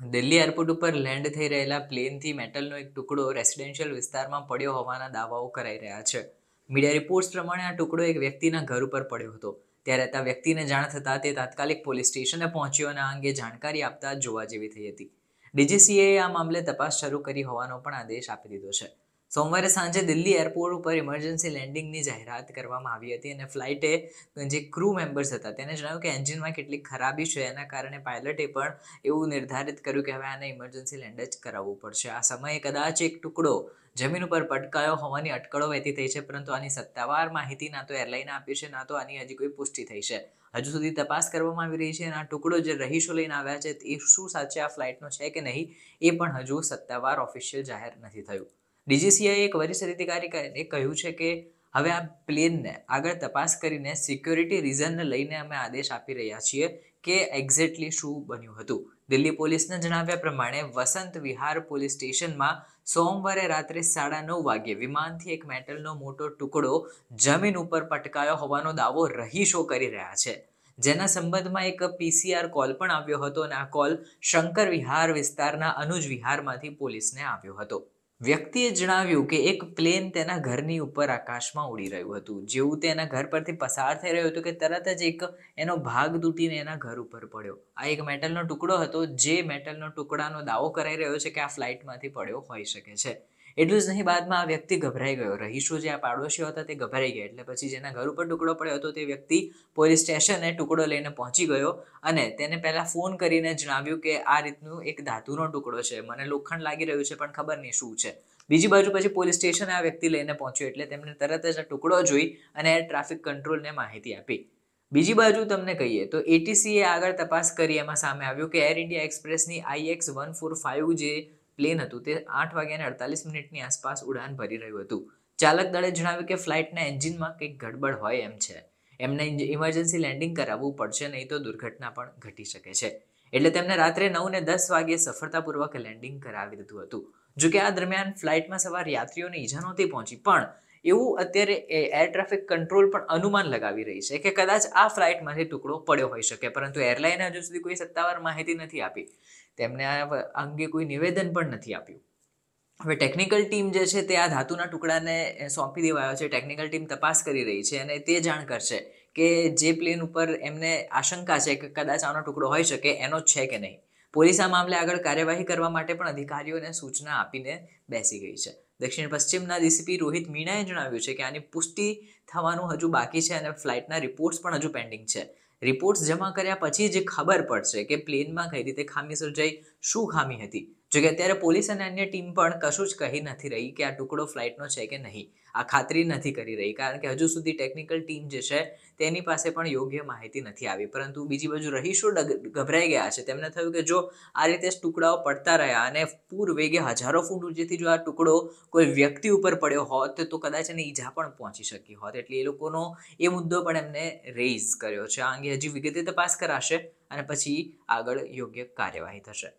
Delhi airport ઉપર land થઈ રહેલા પ્લેનથી મેટલનો એક ટુકડો રેસિડેન્શિયલ વિસ્તારમાં પડ્યો હોવાના દાવાઓ કરાઈ રહ્યા છે. મીડિયા રિપોર્ટ્સ પ્રમાણે આ ટુકડો એક વ્યક્તિના ઘર ઉપર પડ્યો હતો. ત્યારે ત્યાં વ્યક્તિને જાણ થતાં તે તાત્કાલિક પોલીસ સ્ટેશને પહોંચ્યો અને આ અંગે જાણકારી આપતા જોવા જેવી થઈ હતી. ડીજીસીએ આ મામલે તપાસ શરૂ કરી હોવાનો પણ આદેશ આપી દીધો છે. સોમવારે સાંજે દિલ્હી એરપોર્ટ ઉપર ઇમરજન્સી લેન્ડિંગની જાહેરાત કરવામાં આવી હતી અને ફ્લાઇટે જે ક્રૂ મેમ્બર્સ હતા તેને જણાવ્યું કે એન્જિનમાં કેટલીક ખરાબી છે, એના કારણે પાયલટે પણ એવું નિર્ધારિત કર્યું કે હવે આને ઇમરજન્સી લેન્ડ જ કરાવવું પડશે. આ સમયે કદાચ એક ટુકડો જમીન ઉપર પટકાયો હોવાની અટકળો વહેતી થઈ છે, પરંતુ આની સત્તાવાર માહિતી ના તો એરલાઈને આપી છે, ના તો આની હજી કોઈ પુષ્ટિ થઈ છે. હજુ સુધી તપાસ કરવામાં આવી રહી છે અને આ ટુકડો જે રહીશો લઈને આવ્યા છે એ શું સાચે આ ફ્લાઇટનો છે કે નહીં, એ પણ હજુ સત્તાવાર ઓફિશિયલ જાહેર નથી થયું. ડીજીસીઆઈએ એક વરિષ્ઠ અધિકારી કહ્યું છે કે, હવે આ પ્લેનને આગળ તપાસ કરીને સિક્યોરિટી રીઝનને લઈને અમે આદેશ આપી રહ્યા છીએ કે એક્ઝેક્ટલી શું બન્યું હતું. દિલ્હી પોલીસના જણાવ્યા પ્રમાણે, વસંત વિહાર પોલીસ સ્ટેશનમાં સોમવારે રાત્રે સાડા નવ વાગ્યે વિમાનથી એક મેટલનો મોટો ટુકડો જમીન ઉપર પટકાયો હોવાનો દાવો રહીશો કરી રહ્યા છે. જેના સંબંધમાં એક પીસીઆર કોલ પણ આવ્યો હતો અને આ કોલ શંકર વિહાર વિસ્તારના અનુજ વિહારમાંથી પોલીસને આવ્યો હતો. વ્યક્તિએ જણાવ્યું કે એક પ્લેન તેના ઘરની ઉપર આકાશમાં ઉડી રહ્યું હતું. જેવું તેના ઘર પરથી પસાર થઈ રહ્યું હતું કે તરત જ એક એનો ભાગ તૂટીને એના ઘર ઉપર પડ્યો. આ એક મેટલનો ટુકડો હતો જે મેટલનો ટુકડાનો દાવો કરાઈ રહ્યો છે કે આ ફ્લાઇટમાંથી પડ્યો હોઈ શકે છે. એટલું જ નહીં, બાદમાં આ વ્યક્તિ ગભરાઈ ગયો. રહીશો જે આ પાડોશીઓ હતા તે ગભરાઈ ગયા. એટલે પછી જેના ઘર ઉપર ટુકડો પડ્યો હતો તે વ્યક્તિ પોલીસ સ્ટેશને ટુકડો લઈને પહોંચી ગયો અને તેને પહેલાં ફોન કરીને જણાવ્યું કે આ રીતનું એક ધાતુનો ટુકડો છે. મને લોખંડ લાગી રહ્યું છે, પણ ખબર નહીં શું છે. બીજી બાજુ પછી પોલીસ સ્ટેશને આ વ્યક્તિ લઈને પહોંચ્યો એટલે તેમણે તરત જ આ ટુકડો જોઈ અને ટ્રાફિક કંટ્રોલને માહિતી આપી. બીજી બાજુ તમને કહીએ તો એટીસીએ આગળ તપાસ કરી એમાં સામે આવ્યું કે એર ઇન્ડિયા એક્સપ્રેસની આઈએક્સ વન ફોર ફાઇવ જે પ્લેન હતું તે આઠ વાગ્યાને અડતાલીસ મિનિટની આસપાસ ઉડાન ભરી રહ્યું હતું. ચાલક દળે જણાવ્યું કે ફ્લાઇટના એન્જિનમાં કંઈક ગડબડ હોય એમ છે. એમને ઇમરજન્સી લેન્ડિંગ કરાવવું પડશે નહીં તો દુર્ઘટના પણ ઘટી શકે છે. એટલે તેમને રાત્રે નવ ને દસ વાગ્યે સફળતાપૂર્વક લેન્ડિંગ કરાવી દીધું હતું. જોકે આ દરમિયાન ફ્લાઇટમાં સવાર યાત્રીઓને ઈજા નહોતી પહોંચી, પણ એવું અત્યારે એર ટ્રાફિક કંટ્રોલ પણ અનુમાન લગાવી રહી છે કે કદાચ આ ફ્લાઇટમાંથી ટુકડો પડ્યો હોઈ શકે. પરંતુ એરલાઈને હજુ સુધી કોઈ સત્તાવાર માહિતી નથી આપી. તેમને આ અંગે કોઈ નિવેદન પણ નથી આપ્યું. હવે ટેકનિકલ ટીમ જે છે તે આ ધાતુના ટુકડાને સોંપી દેવાયો છે. ટેકનિકલ ટીમ તપાસ કરી રહી છે અને તે જાણ કરશે કે જે પ્લેન ઉપર એમને આશંકા છે કે કદાચ આનો ટુકડો હોઈ શકે, એનો છે કે નહીં. પોલીસ આ મામલે આગળ કાર્યવાહી કરવા માટે પણ અધિકારીઓને સૂચના આપીને બેસી ગઈ છે. દક્ષિણ પશ્ચિમના ડીસીપી રોહિત મીણાએ જણાવ્યું છે કે આની પુષ્ટિ થવાનું હજુ બાકી છે અને ફ્લાઇટના રિપોર્ટ્સ પણ હજુ પેન્ડિંગ છે. રિપોર્ટ્સ જમા કર્યા પછી જ ખબર પડશે કે પ્લેનમાં કઈ રીતે ખામી સર્જાઈ, શું ખામી હતી. જોકે અત્યારે પોલીસ અને અન્ય ટીમ પણ કશું જ કહી નથી રહી કે આ ટુકડો ફ્લાઇટનો છે કે નહીં. આ ખાતરી નથી કરી રહી, કારણ કે હજુ સુધી ટેકનિકલ ટીમ જે છે તેની પાસે પણ યોગ્ય માહિતી નથી આવી. પરંતુ બીજી બાજુ રહીશો ગભરાઈ ગયા છે? તેમને થયું કે જો આ રીતે ટુકડાઓ પડતા રહ્યા અને પૂર વેગે હજારો ફૂટ ઊંચેથી જો આ ટુકડો કોઈ વ્યક્તિ ઉપર પડ્યો હોત, તો કદાચ એને ઈજા પણ પહોંચી શકી હોત. એટલે એ લોકોનો એ મુદ્દો પણ એમને રેઇઝ કર્યો છે. આ અંગે હજી વિગતે તપાસ કરાશે અને પછી આગળ યોગ્ય કાર્યવાહી થશે.